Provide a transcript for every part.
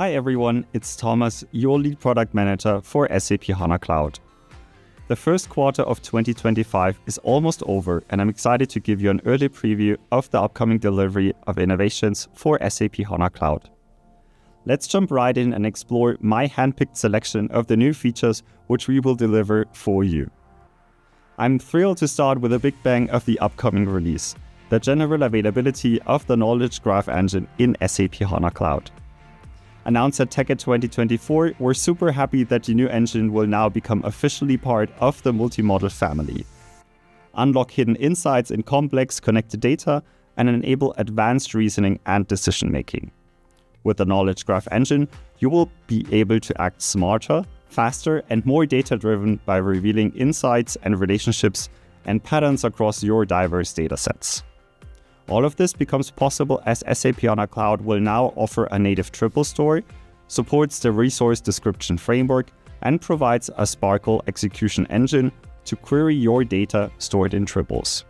Hi everyone, it's Thomas, your lead product manager for SAP HANA Cloud. The first quarter of 2025 is almost over, and I'm excited to give you an early preview of the upcoming delivery of innovations for SAP HANA Cloud. Let's jump right in and explore my handpicked selection of the new features which we will deliver for you. I'm thrilled to start with a big bang of the upcoming release, the general availability of the Knowledge Graph Engine in SAP HANA Cloud. Announced at TechEd 2024, we're super happy that the new engine will now become officially part of the multi-model family. Unlock hidden insights in complex connected data and enable advanced reasoning and decision making. With the Knowledge Graph Engine, you will be able to act smarter, faster, and more data driven by revealing insights and relationships and patterns across your diverse datasets. All of this becomes possible as SAP HANA Cloud will now offer a native triple store, supports the resource description framework, and provides a SPARQL execution engine to query your data stored in triples.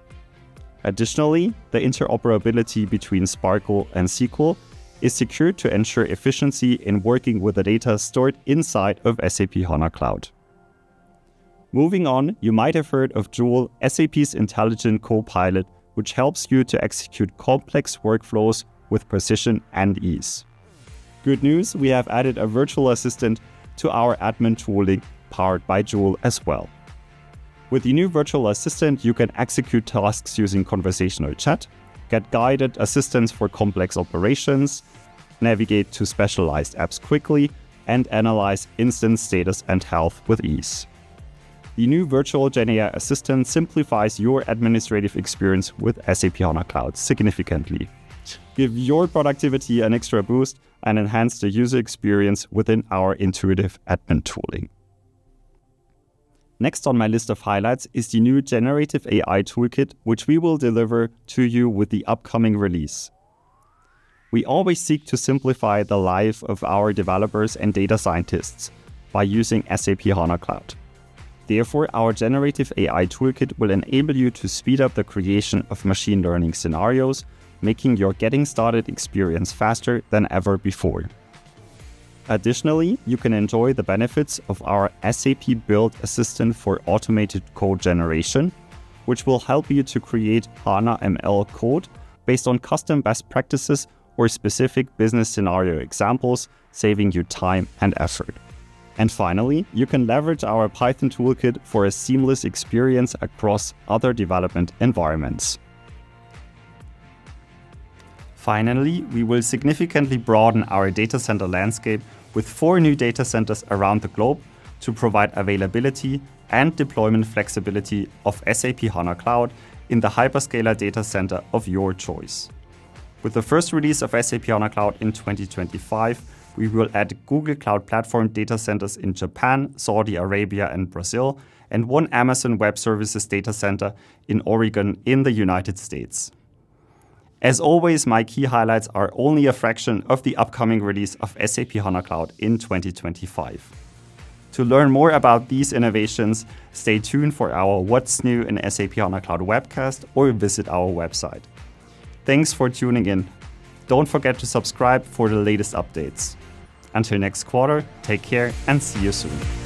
Additionally, the interoperability between SPARQL and SQL is secured to ensure efficiency in working with the data stored inside of SAP HANA Cloud. Moving on, you might have heard of Joule, SAP's intelligent co-pilot, which helps you to execute complex workflows with precision and ease. Good news, we have added a virtual assistant to our admin tooling powered by Joule as well. With the new virtual assistant, you can execute tasks using conversational chat, get guided assistance for complex operations, navigate to specialized apps quickly, and analyze instance status and health with ease. The new virtual GenAI assistant simplifies your administrative experience with SAP HANA Cloud significantly. Give your productivity an extra boost and enhance the user experience within our intuitive admin tooling. Next on my list of highlights is the new Generative AI Toolkit, which we will deliver to you with the upcoming release. We always seek to simplify the life of our developers and data scientists by using SAP HANA Cloud. Therefore, our Generative AI Toolkit will enable you to speed up the creation of machine learning scenarios, making your getting started experience faster than ever before. Additionally, you can enjoy the benefits of our SAP Build Assistant for automated code generation, which will help you to create HANA ML code based on custom best practices or specific business scenario examples, saving you time and effort. And finally, you can leverage our Python toolkit for a seamless experience across other development environments. Finally, we will significantly broaden our data center landscape with four new data centers around the globe to provide availability and deployment flexibility of SAP HANA Cloud in the hyperscaler data center of your choice. With the first release of SAP HANA Cloud in 2025, we will add Google Cloud Platform data centers in Japan, Saudi Arabia, and Brazil, and one Amazon Web Services data center in Oregon in the United States. As always, my key highlights are only a fraction of the upcoming release of SAP HANA Cloud in 2025. To learn more about these innovations, stay tuned for our What's New in SAP HANA Cloud webcast or visit our website. Thanks for tuning in. Don't forget to subscribe for the latest updates. Until next quarter, take care and see you soon.